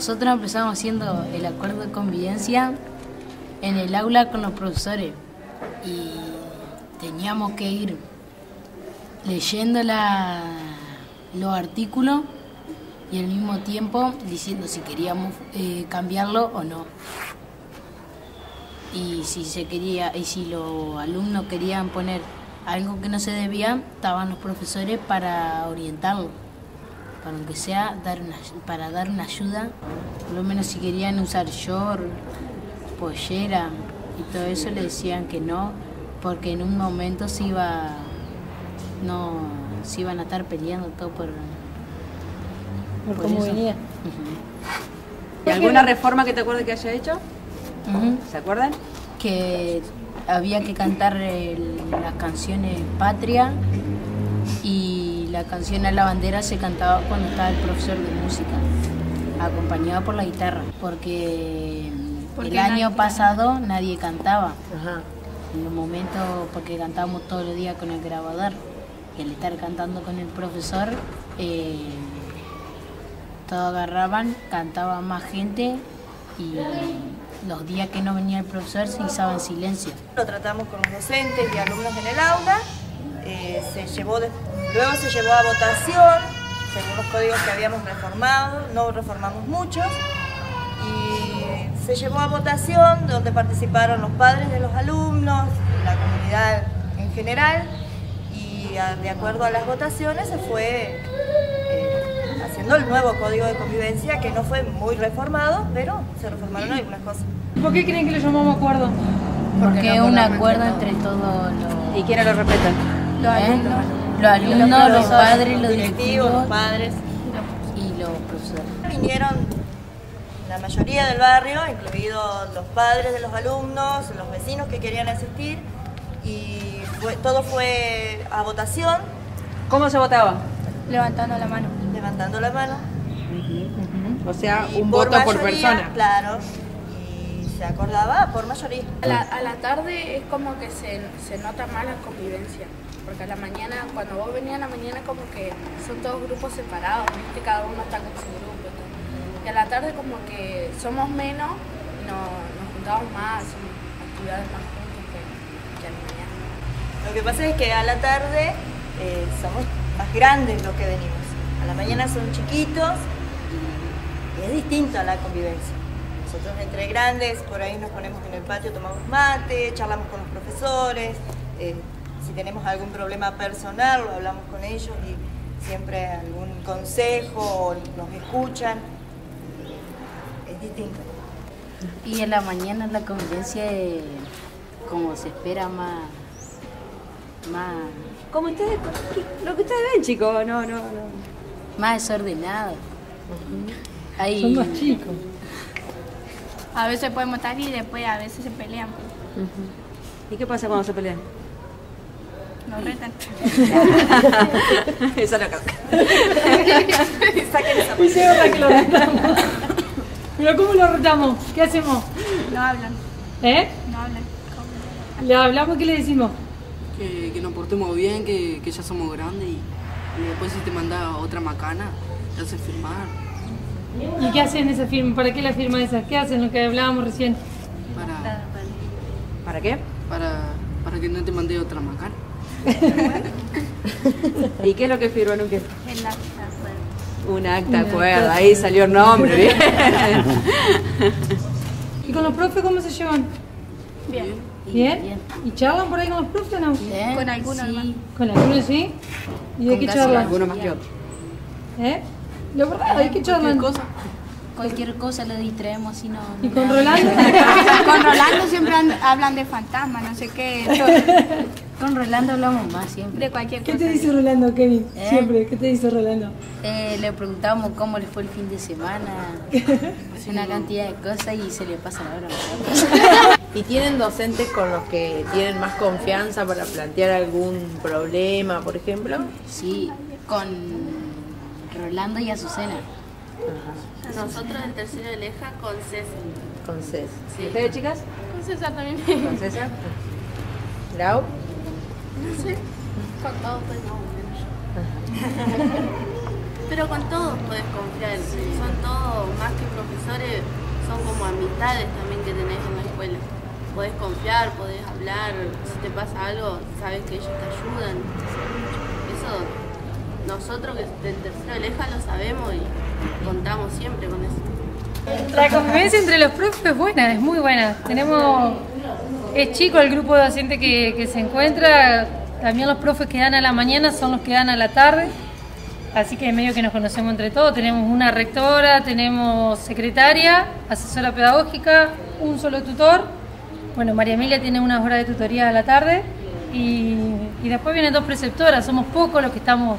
nosotros empezamos haciendo el acuerdo de convivencia en el aula con los profesores y teníamos que ir leyendo los artículos y al mismo tiempo diciendo si queríamos eh, cambiarlo o no. Y si se quería, y si los alumnos querían poner algo que no se debía, estaban los profesores para orientarlo, para aunque sea dar una, para dar una ayuda, por lo menos si querían usar short, pollera y todo eso le decían que no, porque en un momento se iba no se iban a estar peleando todo por por, cómo venía. ¿Y alguna reforma que te acuerdes que haya hecho? Ujú. ¿Se acuerdan? que había que cantar el- las canciones patria y la canción a la bandera se cantaba cuando estaba el profesor de música, acompañado por la guitarra, porque Porque el año nadie- pasado nadie cantaba, Ajá. en un momento porque cantábamos todos los días con el grabador, y al estar cantando con el profesor, eh, todos agarraban, cantaba más gente y los días que no venía el profesor se izaba en silencio. Lo tratamos con los docentes y alumnos en el aula. eh, se llevó de- luego se llevó a votación, según los códigos que habíamos reformado, no reformamos muchos. Y se llevó a votación donde participaron los padres de los alumnos, la comunidad en general. Y de acuerdo a las votaciones se fue eh, haciendo el nuevo código de convivencia que no fue muy reformado, pero se reformaron algunas cosas. ¿Por qué creen que lo llamamos acuerdo? Porque es un acuerdo entre todos los, ¿Y quiénes lo respetan? los alumnos, los, alumnos, los profesores, padres, los directivos, directivos los padres. y los profesores. Vinieron la mayoría del barrio, incluidos los padres de los alumnos, los vecinos que querían asistir, y fue- todo fue a votación, ¿Cómo se votaba? Levantando la mano. levantando la mano. O sea, y un voto por mayoría, persona. Claro, y se acordaba por mayoría. A la, a la tarde es como que se, se nota más la convivencia, porque a la mañana, cuando vos venías a la mañana como que son todos grupos separados, ¿viste? cada uno está con su grupo. y a la tarde como que somos menos, no- nos juntamos más, actividades más juntos que, que a la mañana. Lo que pasa es que a la tarde eh, somos más grandes los que venimos. A la mañana son chiquitos y es distinto a la convivencia. Nosotros entre grandes, por ahí nos ponemos en el patio, tomamos mate, charlamos con los profesores, eh, si tenemos algún problema personal lo hablamos con ellos y siempre algún consejo o nos escuchan. Es distinto. Y en la mañana la convivencia es como se espera más, más, Como ustedes, lo que ustedes ven, chicos. No, no, no. más desordenado. Son más chicos. A veces podemos estar y después a veces se pelean. ¿Y qué pasa cuando se pelean? Nos retan. Esa es la cosa. Saquen esa Y se nota que lo retamos. Pero ¿cómo lo retamos? ¿Qué hacemos? No hablan. ¿Eh? No hablan. ¿Le hablamos? ¿Qué le decimos? que, que nos portemos bien, que, que ya somos grandes y, y después si te manda otra macana, te hace firmar ¿Y qué hacen esa firma? ¿Para qué la firma esa? ¿Qué hacen? Lo que hablábamos recién. para, ¿Para qué? para, para que no te mande otra macana. ¿Y qué es lo que firman? ¿Un qué? El acta, bueno. Un acta, acuerdo. Ahí salió el nombre. Bien. ¿Y con los profes cómo se llevan? Bien. ¿Bien? bien. ¿Y charlan por ahí con los profes o no? Bien, Con algunos sí. ¿Con algunos sí? ¿Y de qué charlan? Alguno más que otro. ¿Eh? La verdad, ¿de qué charlan? cosa. Cualquier cosa lo distraemos si no. ¿Y con. Rolando? Con Rolando siempre hablan de fantasmas, no sé qué. Con Rolando hablamos más siempre. De cualquier ¿Qué cosa. te dice Rolando, Kevin? ¿Eh? Siempre, ¿qué te dice Rolando? Eh, le preguntamos cómo le fue el fin de semana, una cantidad de cosas y se le pasa la hora. ¿Y tienen docentes con los que tienen más confianza para plantear algún problema, por ejemplo? Sí, con Rolando y Azucena. Nosotros en tercero de Leja con César. Con CES. ¿Y ustedes, chicas? Con César también. ¿Con César? ¿Lau? No sé. Con todos pues más o menos. Pero con todos puedes confiar, son todos, más que profesores, son como amistades también que tenés en la escuela. Podés confiar, podés hablar, si te pasa algo, sabes que ellos te ayudan. Eso nosotros que del tercero de Leja lo sabemos y contamos siempre con eso. La convivencia entre los profes es buena, es muy buena. Tenemos, es chico el grupo de docente que, se encuentra, también los profes que dan a la mañana son los que dan a la tarde, así que medio que nos conocemos entre todos. Tenemos una rectora, tenemos secretaria, asesora pedagógica, un solo tutor. Bueno, María Emilia tiene unas horas de tutoría a la tarde y, y después vienen dos preceptoras, somos pocos los que estamos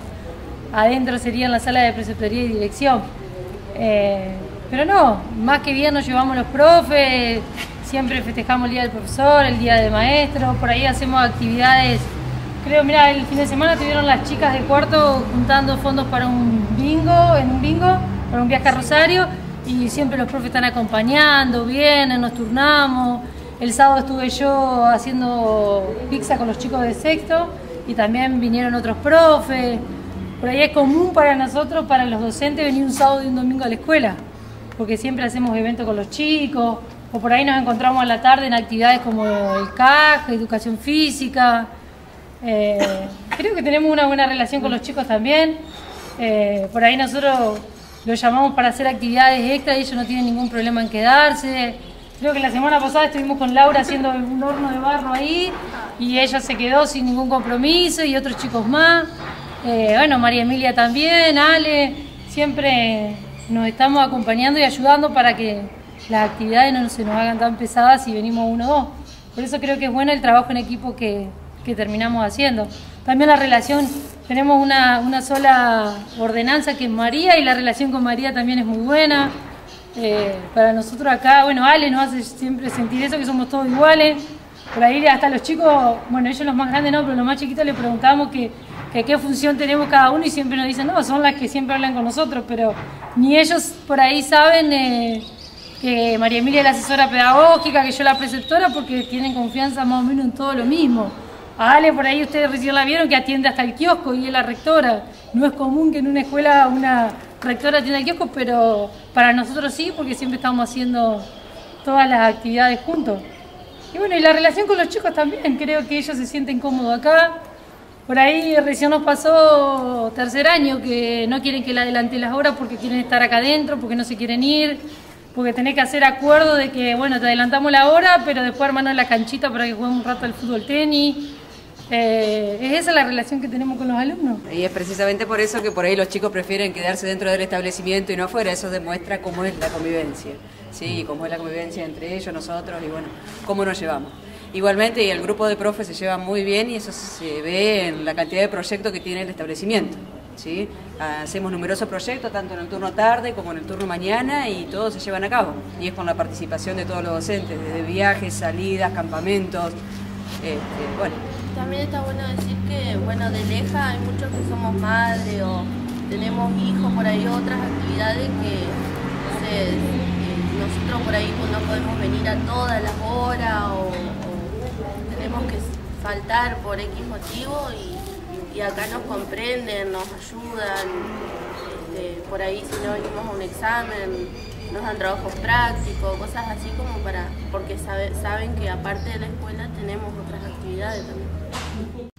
adentro, sería en la sala de preceptoría y dirección. Eh, pero no, más que bien nos llevamos los profes, siempre festejamos el día del profesor, el día del maestro, por ahí hacemos actividades. Creo, mira, el fin de semana tuvieron las chicas de cuarto juntando fondos para un bingo, en un bingo, para un viaje a Rosario, y siempre los profes están acompañando, vienen, nos turnamos. El sábado estuve yo haciendo pizza con los chicos de sexto y también vinieron otros profes. Por ahí es común para nosotros, para los docentes, venir un sábado y un domingo a la escuela, porque siempre hacemos eventos con los chicos, o por ahí nos encontramos a la tarde en actividades como el CAJ, educación física. Eh, creo que tenemos una buena relación con los chicos también. Eh, por ahí nosotros los llamamos para hacer actividades extras y ellos no tienen ningún problema en quedarse. Creo que la semana pasada estuvimos con Laura haciendo un horno de barro ahí y ella se quedó sin ningún compromiso y otros chicos más. Eh, bueno, María Emilia también, Ale, siempre nos estamos acompañando y ayudando para que las actividades no se nos hagan tan pesadas si venimos uno o dos. Por eso creo que es bueno el trabajo en equipo que, que terminamos haciendo. También la relación, tenemos una, una, sola ordenanza que es María y la relación con María también es muy buena. Eh, para nosotros acá, bueno, Ale nos hace siempre sentir eso, que somos todos iguales. Por ahí hasta los chicos, bueno, ellos los más grandes no, pero los más chiquitos les preguntamos que, qué función tenemos cada uno y siempre nos dicen, no, son las que siempre hablan con nosotros, pero ni ellos por ahí saben eh, que María Emilia es la asesora pedagógica, que yo la preceptora, porque tienen confianza más o menos en todo lo mismo. A Ale por ahí ustedes recién la vieron que atiende hasta el kiosco y es la rectora. No es común que en una escuela una rectora atienda el kiosco, pero para nosotros sí, porque siempre estamos haciendo todas las actividades juntos. Y bueno, y la relación con los chicos también, creo que ellos se sienten cómodos acá. Por ahí recién nos pasó tercer año que no quieren que le adelante las horas porque quieren estar acá adentro, porque no se quieren ir, porque tenés que hacer acuerdo de que, bueno, te adelantamos la hora, pero después hermano la canchita para que juguemos un rato al fútbol tenis. Eh, es esa la relación que tenemos con los alumnos. Y es precisamente por eso que por ahí los chicos prefieren quedarse dentro del establecimiento y no afuera. Eso demuestra cómo es la convivencia, ¿sí? Cómo es la convivencia entre ellos, nosotros y bueno, cómo nos llevamos. Igualmente, y el grupo de profes se lleva muy bien y eso se ve en la cantidad de proyectos que tiene el establecimiento. Hacemos numerosos proyectos, tanto en el turno tarde como en el turno mañana, y todos se llevan a cabo. Y es con la participación de todos los docentes, desde viajes, salidas, campamentos. Este, bueno. También está bueno decir que, bueno, de leja hay muchos que somos madres o tenemos hijos, por ahí otras actividades que eh, nosotros por ahí no podemos venir a todas las horas o, o tenemos que faltar por X motivo y, y, acá nos comprenden, nos ayudan, este, por ahí si no venimos a un examen, nos dan trabajos prácticos, cosas así como para, porque sabe, saben que aparte de la escuela tenemos otras actividades también.